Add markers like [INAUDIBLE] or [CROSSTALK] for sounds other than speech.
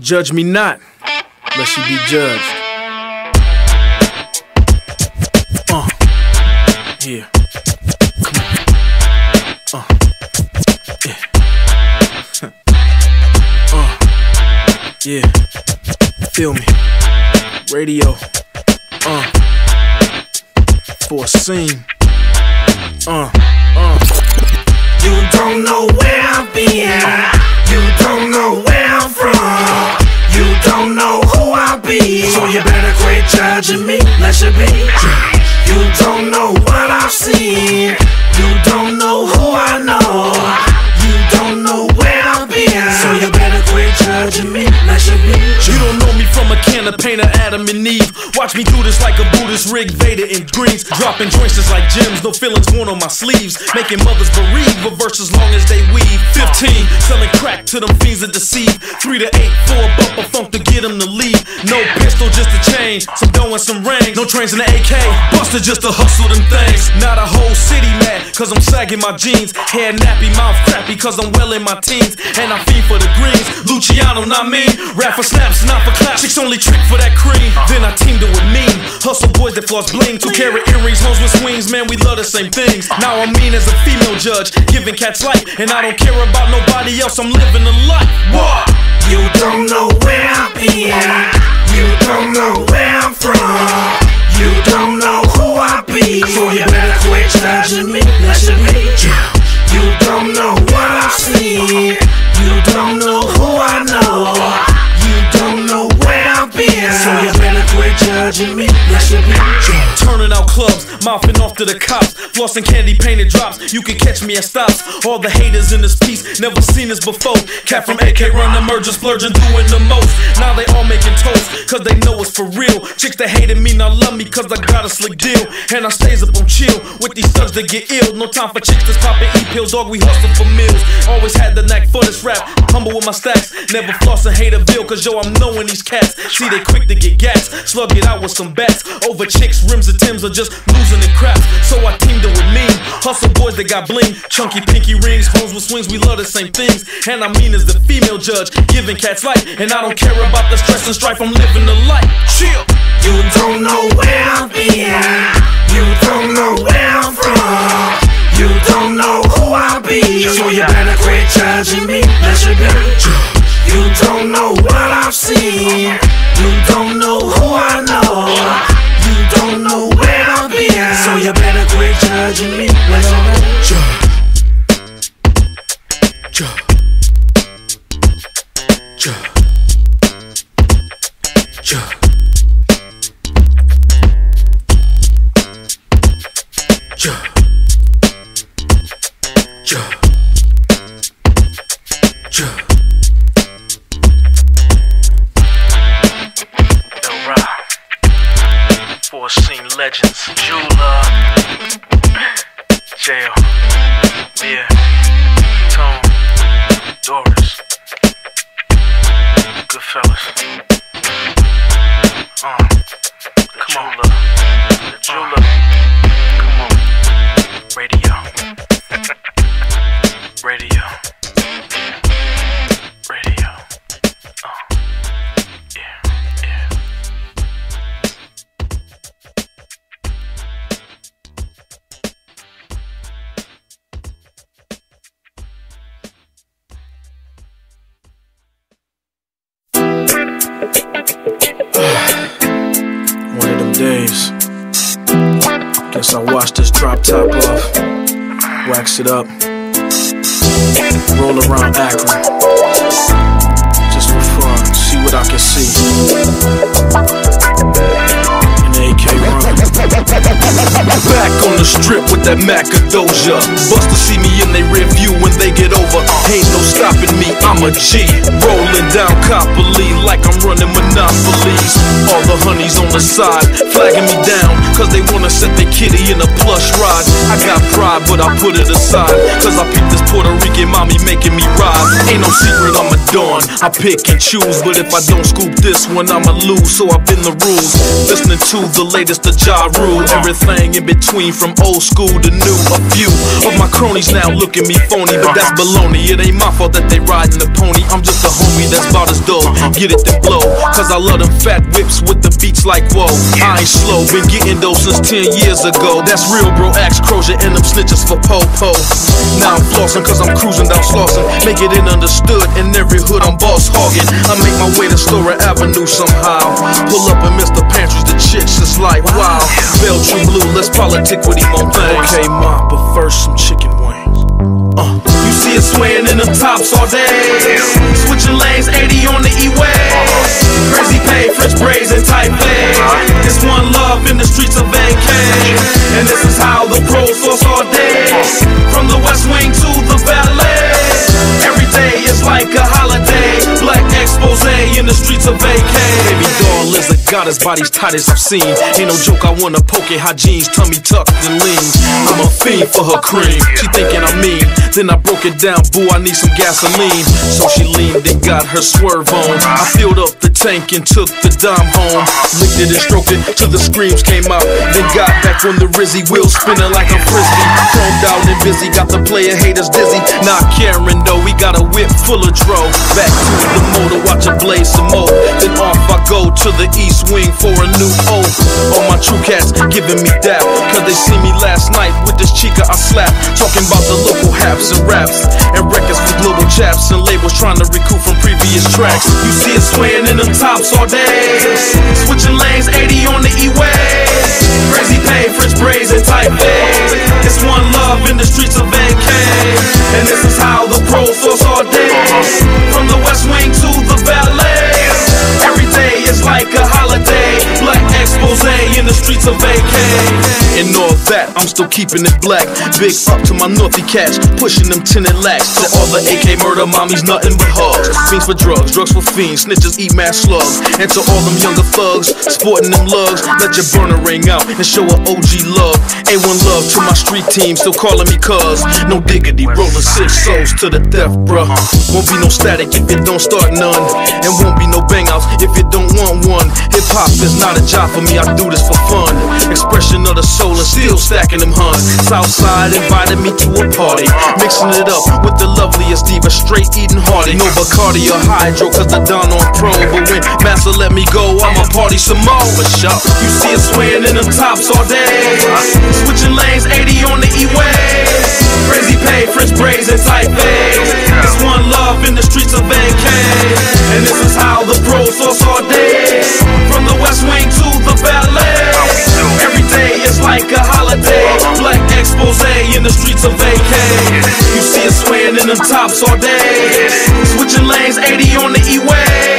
Judge me not, lest you be judged. Uh, yeah. Come on. Uh, yeah. [LAUGHS] uh, yeah. Feel me. Radio. Uh, for a scene. Uh, uh. You don't know where I've been. You don't know where you better quit judging me. Let you be. You don't know what I've seen. You don't know who I know. You don't know where I've been. So you better quit judging me. Let you be. You don't know me from a can of paint of Adam and Eve. Watch me do this like a Buddhist rig Vader in greens. Dropping joints just like gems, no feelings worn on my sleeves. Making mothers bereave, a verse as long as they weave. 15, selling crack to them fiends that deceive. 3 to 8, 4 bumper funk to get them to leave. No pistol, just a chain. Some dough and some rings. No trains in the AK. buster just to hustle them things. Not a whole city mad, cause I'm sagging my jeans. Hair nappy, mouth crappy, cause I'm well in my teens. And I feed for the greens. Luciano, not me. Rap for snaps, not for claps. Chicks only trick for that cream. Then I teamed it with mean. Hustle boys that floss bling. Two carat earrings, hoes with swings. Man, we love the same things. Now I'm mean as a female judge, giving cats life. And I don't care about nobody else, I'm living a life. What? You don't know where mouthing off to the cops, flossing candy painted drops. You can catch me at stops. All the haters in this piece, never seen this before. Cat from AK run the merger, splurging, doing the most. Cause they know it's for real. Chicks that hated me now love me, cause I got a slick deal. And I stays up on chill with these thugs that get ill. No time for chicks that's popping E pills, dog. We hustle for meals. Always had the knack for this rap, humble with my stacks. Never floss and hate a bill, cause yo, I'm knowing these cats. See, they quick to get gas, slug it out with some bats. Over chicks, rims and Tims are just losing the craps. So I teamed up with me. Hustle boys that got bling, chunky pinky rings, hoes with swings, we love the same things. And I mean as the female judge, giving cats life. And I don't care about the stress and strife, I'm living the life. Chill. You don't know where been. You don't know where I'm from. You don't know who I be. So you better quit judging me. Let you be. You don't know what I've seen. Four scene legends. Jula. [CLEARS THROAT] Jail. Tone. Doris. Goodfellas. Uh. Come on. The. Come on. Radio. Radio. Radio. Uh. Yeah. Yeah. Guess I wash this drop top off, wax it up, roll around Akron. Just for fun, see what I can see. An AK run. Back on the strip with that Macadoja. Buster see me in they rear view when they get over. Ain't no stopping me, I'm a G. Rolling down Copperly like I'm running. All the honeys on the side, flagging me down, cause they wanna set their kitty in a plush ride. I got pride, but I put it aside, cause I picked this Puerto Rican mommy making me ride. Ain't no secret, I'm a dawn. I pick and choose, but if I don't scoop this one, I'ma lose, so I've been the rules. Listening to the latest of Ja Rule, everything in between from old school to new. A few of my cronies now look at me phony, but that's baloney. It ain't my fault that they riding the pony. I'm just a homie that's bout as dough. Get it then blow, cause I love them fat whips with the beats like whoa. I ain't slow, been getting those since 10 years ago. That's real, bro. Axe Crozier and them snitches for po-po. Now I'm flossing cause I'm cruising down Slauson. Make it in understood in every hood I'm boss hogging. I make my way to Storer Avenue somehow. Pull up and miss the pantries, the chicks just like wow. Belgian blue, let's politic with him on things. Okay, ma, but first some chicken wings. Uh. You see us swaying in the tops all day. Switching lanes, 80 on the E-way. The streets of AK. Baby doll lizard got his body's tight as I've seen. Ain't no joke, I wanna poke it. High jeans, tummy tucked and lean. I'm a fiend for her cream. She thinking I'm mean. Then I broke it down, boo, I need some gasoline. So she leaned and got her swerve on. I filled up the tank and took the dime home. Licked it and stroked it till the screams came out. Then got back on the Rizzy, wheels spinning like a frisbee. Chromed out and busy, got the player haters dizzy. Not caring though, we got a whip full of dro. Back to the motor, watch it blaze Then off I go to the east wing for a new O. All my true cats giving me dap, cause they see me last night with this chica I slapped. Talking about the local haps and raps, and records for global chaps and labels trying to recoup from previous tracks. You see us swaying in them tops all day. Switching lanes, 80 on the E-way. Crazy pay, French braids and tight fade. It's one love in the streets of AK. And this is how the pros source all day. Like a holiday. Black expose in the streets of AK. And all that, I'm still keeping it black. Big up to my Northy cats, pushing them tinted lacks. To all the AK murder mommies, nothing but hugs. Fiends for drugs, drugs for fiends, snitches eat mass slugs. And to all them younger thugs, sporting them lugs, let your burner ring out and show a OG love. A1 love to my street team, still calling me cuz. No diggity, rolling six souls to the death, bruh. Won't be no static if it don't start none. And won't be no bang outs if you don't want one. Hip hop is not a job for me, I do this for fun. Expression of the soul and still stacking them hun. Southside invited me to a party. Mixing it up with the loveliest diva, straight eating hearty. No Bacardi or Hydro, cause the Don on pro. But when Master let me go, I'ma party some more. For sure. You see us swaying in them tops all day. Switching lanes, 80 on the E-way. Crazy pay, French braids and tight fades. It's one love in the streets of AK. And this is how the pros source all day. From the West Wing to the Ballet. Expose in the streets of AK. You see us swaying in them tops all day. Switching lanes, 80 on the E-way.